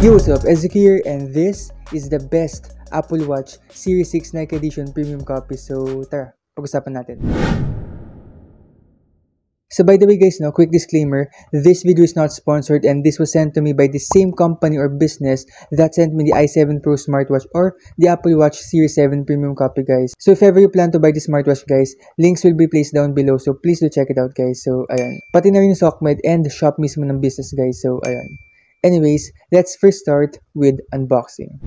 Yo, what's up? Ezek here, and this is the best Apple Watch Series 6 Nike Edition Premium copy. So, tara, pag-usapan natin. So by the way guys, no, quick disclaimer, this video is not sponsored and this was sent to me by the same company or business that sent me the i7 Pro smartwatch or the Apple Watch Series 7 premium copy guys. So if ever you plan to buy the smartwatch guys, links will be placed down below so please do check it out guys. So ayan. Pati na rin yung SOCMED and shop mismo ng business guys. So ayan. Anyways, let's first start with unboxing.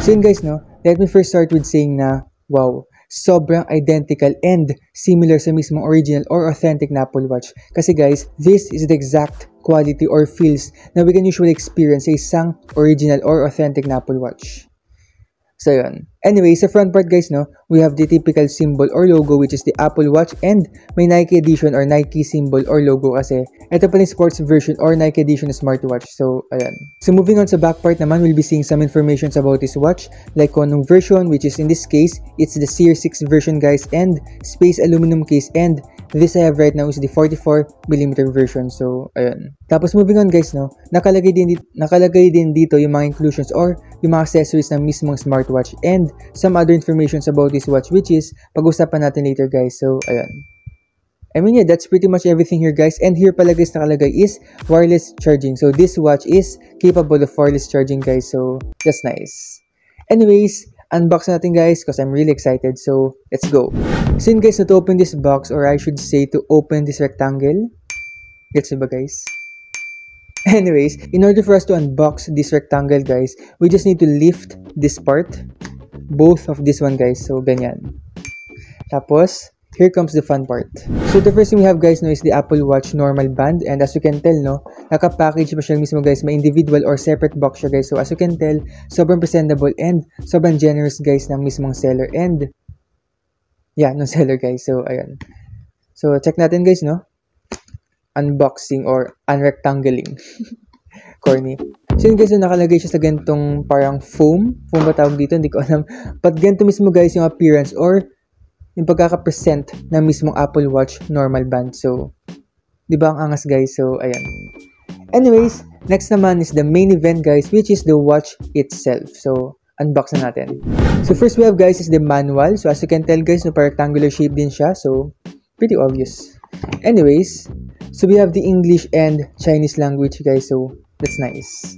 So yun guys no, let me first start with saying na, wow, sobrang identical and similar sa mismong original or authentic na Apple Watch. Kasi guys, this is the exact quality or feels na we can usually experience sa isang original or authentic na Apple Watch. So yun. Anyway, sa front part guys, no, we have the typical symbol or logo which is the Apple Watch and may Nike edition or Nike symbol or logo kasi ito pala yung sports version or Nike edition smartwatch. So, ayan. So, moving on sa back part naman, we'll be seeing some information about this watch like kung anong version which is in this case, it's the Series 6 version guys and space aluminum case and this I have right now is the 44mm version. So, ayan. Tapos moving on guys, no, nakalagay din, nakalagay din dito yung mga inclusions or yung mga accessories ng mismong smartwatch and some other informations about this watch which is pag-usapan natin later guys. So, ayan. I mean, yeah, that's pretty much everything here guys. And here pala guys nakalagay is wireless charging. So, this watch is capable of wireless charging guys. So, that's nice. Anyways, unbox natin guys because I'm really excited. So, let's go. So guys, to open this box or I should say to open this rectangle. Gets ba guys? Anyways, in order for us to unbox this rectangle guys, we just need to lift this part. Both of this one guys. So, ganyan. Tapos, here comes the fun part. So, the first thing we have guys no is the Apple Watch normal band. And as you can tell no, naka-package pa siya mismo guys. May individual or separate box siya guys. So, as you can tell, sobrang presentable and sobrang generous guys ng mismong seller. And, yeah, no seller guys. So, ayan. So, check natin guys no unboxing or unrectangling. Corny. So yun guys, nakalagay siya sa gantong parang foam. Foam ba tawag dito? Hindi ko alam. But ganito mismo guys yung appearance or yung pagkaka-present ng mismong Apple Watch normal band. So, di ba ang angas guys? So, ayan. Anyways, next naman is the main event guys which is the watch itself. So, unbox na natin. So, first we have guys is the manual. So, as you can tell guys, no, rectangular shape din siya. So, pretty obvious. Anyways, so we have the English and Chinese language guys. So, that's nice.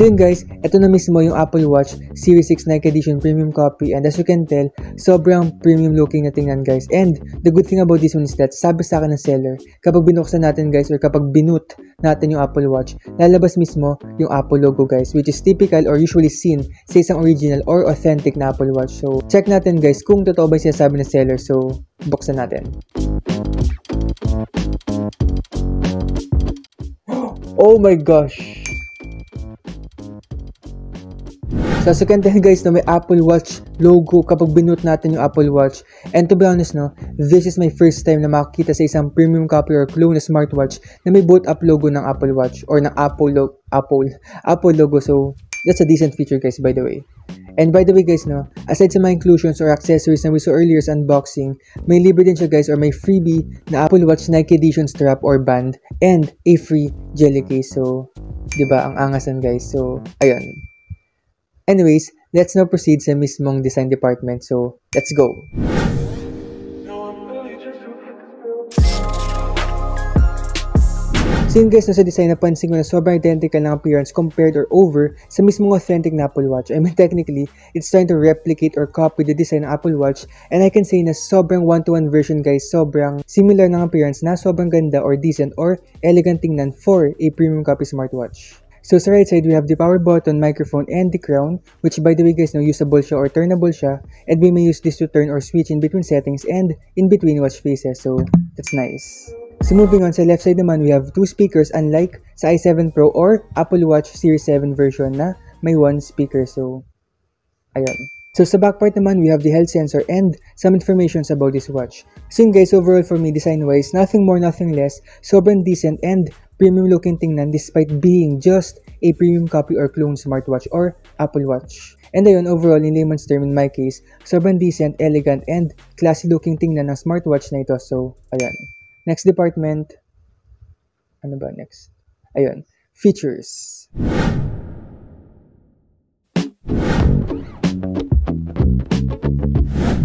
So yun guys, ito na mismo yung Apple Watch Series 6 Nike Edition Premium Copy and as you can tell, sobrang premium looking na tingnan guys. And the good thing about this one is that sabi sa akin ng seller, kapag binuksan natin guys or kapag binut natin yung Apple Watch, lalabas mismo yung Apple logo guys which is typical or usually seen sa isang original or authentic na Apple Watch. So check natin guys kung totoo ba siya sabi ng seller. So buksan natin. Oh my gosh! You can tell guys, no, may Apple Watch logo kapag binut natin yung Apple Watch. And to be honest, no, this is my first time na makakita sa isang premium copy or clone na smartwatch na may boot up logo ng Apple Watch or ng Apple, lo Apple, Apple logo. So, that's a decent feature guys, by the way. And by the way guys, no, aside sa mga inclusions or accessories na we saw earlier sa unboxing, may libre din siya guys or may freebie na Apple Watch Nike Edition strap or band and a free jelly case. So, di ba ang angasan guys. So, ayun. Anyways, let's now proceed sa mismong design department. So, let's go! So yun guys, sa design napansin ko na sobrang identical ng appearance compared or over sa mismong authentic na Apple Watch. I mean technically, it's trying to replicate or copy the design ng Apple Watch and I can say na sobrang one-to-one -one version guys, sobrang similar ng appearance na sobrang ganda or decent or elegant tingnan for a premium copy smartwatch. So sa right side, we have the power button, microphone, and the crown, which by the way guys, no, usable siya or turnable siya, and we may use this to turn or switch in between settings and in between watch faces, so that's nice. So moving on sa left side naman, we have two speakers unlike sa i7 Pro or Apple Watch Series 7 version na may one speaker. So, ayun. So sa back part naman, we have the health sensor and some informations about this watch. So guys, overall for me, design-wise, nothing more, nothing less, sobrang decent and premium looking tingnan despite being just a premium copy or clone smartwatch or Apple Watch. And ayun, overall, in layman's term in my case, sobrang decent, elegant, and classy looking tingnan ng smartwatch na ito. So, ayun. Next department. Ano ba next? Ayun. Features.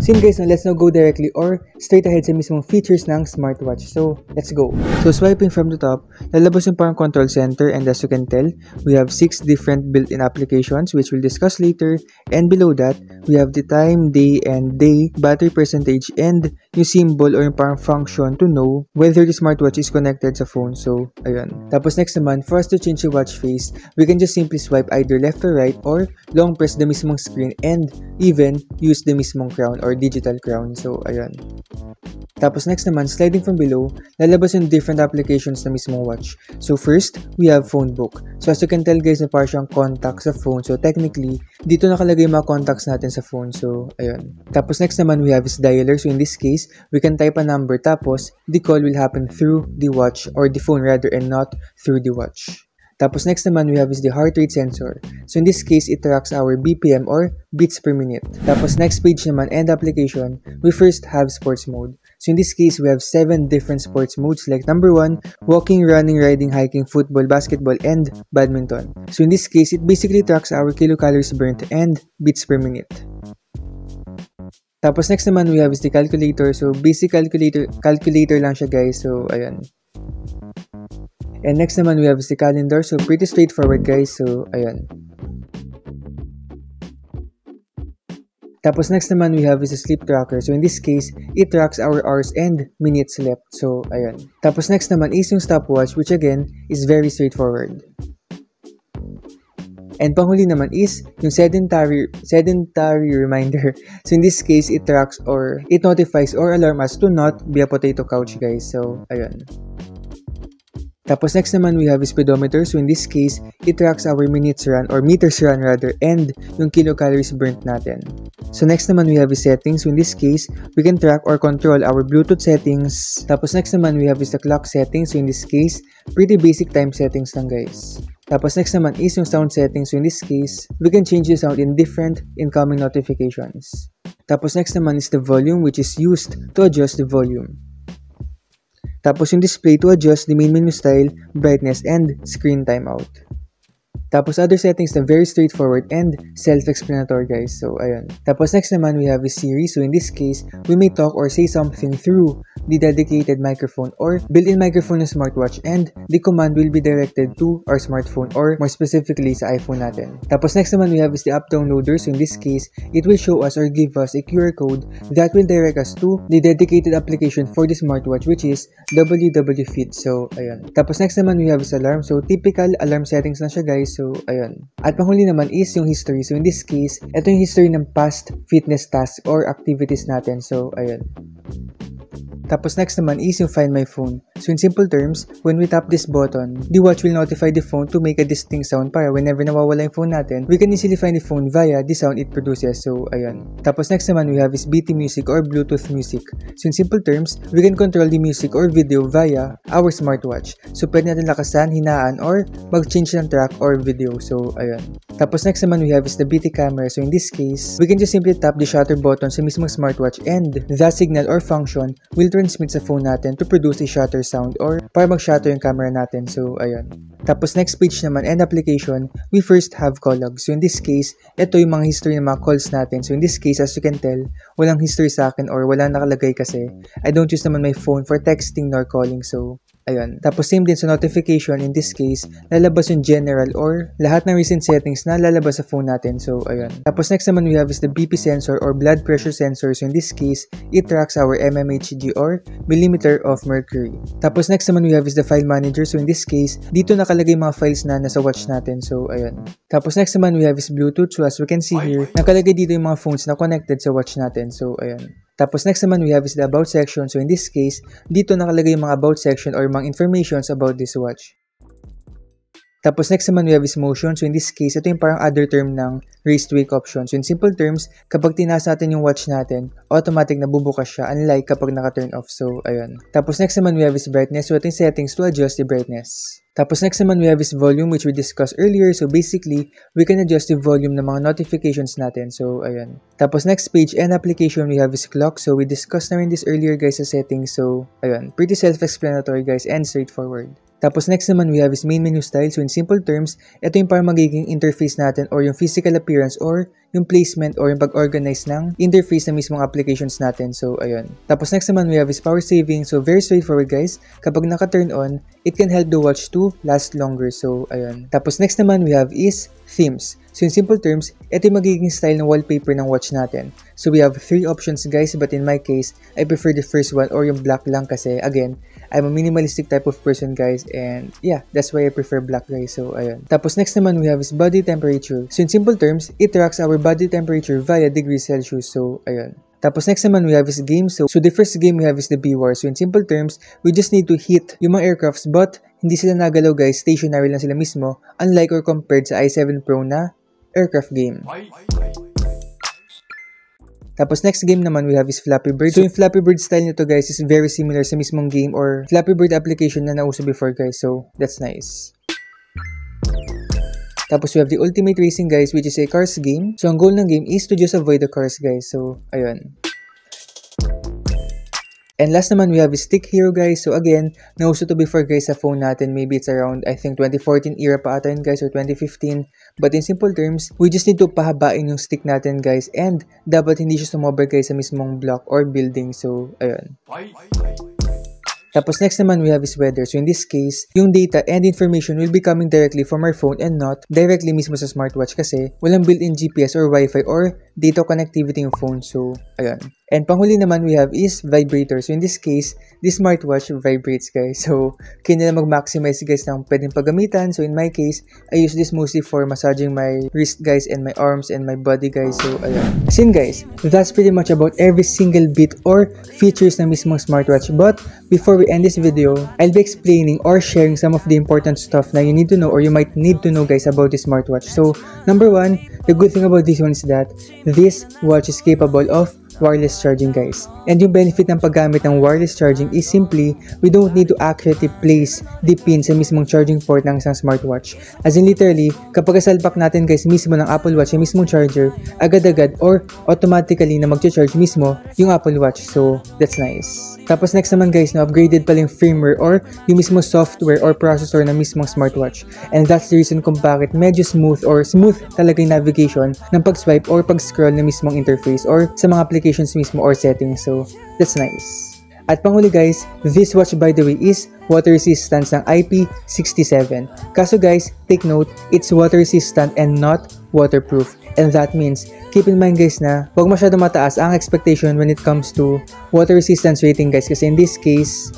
So yun guys, now let's now go directly or straight ahead sa mismong features ng smartwatch. So, let's go. So, swiping from the top, lalabas yung parang control center and as you can tell, we have 6 different built-in applications which we'll discuss later. And below that, we have the time, day, and day, battery percentage, and yung symbol or yung parang function to know whether the smartwatch is connected sa phone. So, ayun. Tapos next naman, for us to change the watch face, we can just simply swipe either left or right or long press the mismong screen and even use the mismong crown or digital crown. So, ayun. Tapos next naman, sliding from below, lalabas yung different applications na mismong watch. So first, we have phone book. So as you can tell guys, na parang siyang contact sa phone. So technically, dito nakalagay yung mga contacts natin sa phone. So ayun. Tapos next naman, we have is dialer. So in this case, we can type a number tapos the call will happen through the watch or the phone rather and not through the watch. Tapos next naman we have is the heart rate sensor. So in this case, it tracks our BPM or beats per minute. Tapos next page naman and application, we first have sports mode. So in this case, we have 7 different sports modes like number 1, walking, running, riding, hiking, football, basketball, and badminton. So in this case, it basically tracks our kilocalories burnt and beats per minute. Tapos next naman we have is the calculator. So basic calculator calculator lang siya guys. So ayun. And next naman, we have the calendar. So, pretty straightforward, guys. So, ayan. Tapos next naman, we have is a sleep tracker. So, in this case, it tracks our hours and minutes slept. So, ayan. Tapos next naman is yung stopwatch, which again, is very straightforward. And panghuli naman is yung sedentary sedentary reminder. So in this case, it tracks or it notifies or alarm us to not be a potato couch, guys. So, ayun. Tapos next naman we have speedometer. So in this case, it tracks our minutes run or meters run rather and yung kilocalories burnt natin. So next naman we have settings. So in this case, we can track or control our Bluetooth settings. Tapos next naman we have is the clock settings. So in this case, pretty basic time settings lang guys. Tapos next naman is yung sound settings. So in this case, we can change the sound in different incoming notifications. Tapos next naman is the volume which is used to adjust the volume. Tapos yung display to adjust the main menu style, brightness, and screen timeout. Tapos other settings na very straightforward and self-explanatory guys. So ayun. Tapos next naman we have a Siri. So in this case, we may talk or say something through the dedicated microphone or built-in microphone ng smartwatch and the command will be directed to our smartphone or more specifically sa iPhone natin. Tapos next naman we have is the app downloader. So in this case, it will show us or give us a QR code that will direct us to the dedicated application for the smartwatch which is WWFit. So ayun. Tapos next naman we have is alarm. So typical alarm settings na siya guys. So ayun. At panghuli naman is yung history. So, in this case, ito yung history ng past fitness tasks or activities natin. So, ayun. Tapos next naman is yung Find My Phone. So in simple terms, when we tap this button, the watch will notify the phone to make a distinct sound para whenever nawawala yung phone natin, we can easily find the phone via the sound it produces. So ayun. Tapos next naman we have is BT Music or Bluetooth Music. So in simple terms, we can control the music or video via our smartwatch. So pwede natin lakasan, hinaan, or mag-change ng track or video. So ayun. Tapos next naman we have is the BT camera. So in this case, we can just simply tap the shutter button sa mismong smartwatch and that signal or function will transmit sa phone natin to produce a shutter sound or para mag-shutter yung camera natin. So, ayun. Tapos next page naman and application, we first have call log. So in this case, ito yung mga history ng mga calls natin. So in this case, as you can tell, walang history sa akin or walang nakalagay kasi I don't use naman my phone for texting nor calling. So, Ayun. Tapos same din sa notification, in this case, lalabas yung general or lahat ng recent settings na lalabas sa phone natin. So, ayun. Tapos next naman we have is the BP sensor or blood pressure sensor. So in this case, it tracks our mmHg or millimeter of mercury. Tapos next naman we have is the file manager. So in this case, dito nakalagay mga files na nasa watch natin. So, ayun. Tapos next naman we have is Bluetooth. So as we can see here, nakalagay dito yung mga phones na connected sa watch natin. So, ayun. Tapos next naman we have is the about section. So in this case, dito nakalagay yung mga about section or mga informations about this watch. Tapos next naman we have is motion. So in this case, ito yung parang other term ng raised wake option. So in simple terms, kapag tinaas natin yung watch natin, automatic na bubukas siya unlike kapag naka-turn off. So ayun. Tapos next naman we have is brightness. So ito yung settings to adjust the brightness. Tapos next naman we have is volume which we discussed earlier. So basically, we can adjust the volume ng mga notifications natin. So ayun. Tapos next page and application we have is clock. So we discussed na rin this earlier guys sa settings. So ayun, pretty self-explanatory guys and straightforward. Tapos next naman we have is main menu style. So in simple terms, ito yung parang magiging interface natin or yung physical appearance or yung placement or yung pag-organize ng interface na mismong applications natin. So ayun. Tapos next naman we have is power saving. So very straightforward guys. Kapag naka-turn on, it can help the watch to last longer. So ayun. Tapos next naman we have is themes. So in simple terms, ito yung magiging style ng wallpaper ng watch natin. So we have three options guys but in my case, I prefer the first one or yung black lang kasi again, I'm a minimalistic type of person guys and yeah, that's why I prefer black guys. So ayun. Tapos next naman we have is body temperature. So in simple terms, it tracks our body temperature via degrees Celsius. So ayun. Tapos next naman we have is game. So, so the first game we have is the B-War. So in simple terms, we just need to hit yung mga aircrafts but hindi sila nagalaw guys, stationary lang sila mismo unlike or compared sa i7 Pro na aircraft game. Tapos next game naman we have is Flappy Bird. So yung Flappy Bird style nito guys is very similar sa mismong game or Flappy Bird application na nauso before guys. So that's nice. Tapos we have the Ultimate Racing guys which is a cars game. So ang goal ng game is to just avoid the cars guys. So ayun. And last naman, we have Stick Hero guys. So again, nauso to before guys sa phone natin. Maybe it's around, I think, 2014 era pa ata yun guys or 2015. But in simple terms, we just need to pahabain yung stick natin guys. And dapat hindi siya sumobra guys sa mismong block or building. So, ayun. Tapos next naman we have is weather. So in this case, yung data and information will be coming directly from our phone and not directly mismo sa smartwatch kasi walang built-in GPS or Wi-Fi or data connectivity yung phone. So, ayun. And panghuli naman we have is vibrator. So in this case, this smartwatch vibrates guys. So, kaya nila mag-maximize guys ng pwedeng paggamitan. So in my case, I use this mostly for massaging my wrist guys and my arms and my body guys. So ayun. As in guys, that's pretty much about every single bit or features ng mismong smartwatch. But before we end this video, I'll be explaining or sharing some of the important stuff na you need to know or you might need to know guys about this smartwatch. So number one, the good thing about this one is that this watch is capable of wireless charging guys. And yung benefit ng paggamit ng wireless charging is simply, we don't need to accurately place the pin sa mismong charging port ng isang smartwatch. As in literally, kapag salpak natin guys mismo ng Apple Watch yung mismong charger, agad-agad or automatically na mag-charge mismo yung Apple Watch. So, that's nice. Tapos next naman guys, na upgraded pala yung firmware or yung mismo software or processor ng mismong smartwatch. And that's the reason kung bakit medyo smooth or smooth talaga yung navigation ng pag-swipe or pag-scroll ng mismong interface or sa mga applications mismo or settings. So, that's nice. At panghuli guys, this watch by the way is water resistant ng IP67. Kaso guys, take note, it's water resistant and not waterproof. And that means, keep in mind guys na huwag masyado mataas ang expectation when it comes to water resistance rating guys. Kasi in this case,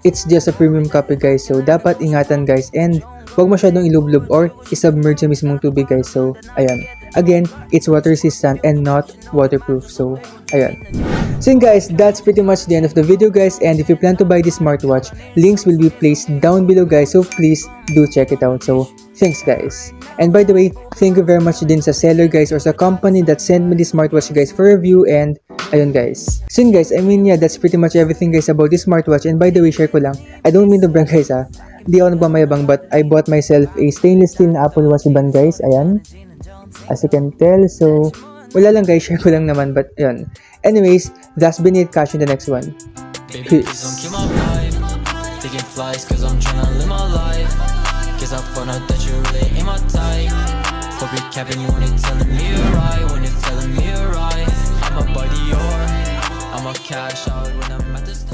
it's just a premium copy guys. So, dapat ingatan guys. And huwag masyadong ilublob or isubmerge sa mismong tubig guys. So, ayan. Again, it's water resistant and not waterproof. So, ayan. So guys, that's pretty much the end of the video guys. And if you plan to buy this smartwatch, links will be placed down below guys. So please do check it out. So, thanks guys. And by the way, thank you very much din sa seller guys or sa company that sent me this smartwatch guys for review and ayun guys. So guys, I mean yeah, that's pretty much everything guys about this smartwatch. And by the way, share ko lang. I don't mean to brag guys ha. Hindi ako nagmamayabang but I bought myself a stainless steel na Apple Watch band guys. Ayan as you can tell. So, wala lang guys, share ko lang naman. But, yun. Anyways, that's been it. Catch you in the next one. Peace. Taking flights cause I'm trying to live my life Cause I found out that you really ain't my type Hope you're capping you when you're telling me you're right When you're telling me you're right I'm a buddy or I'm a cash out when I'm at the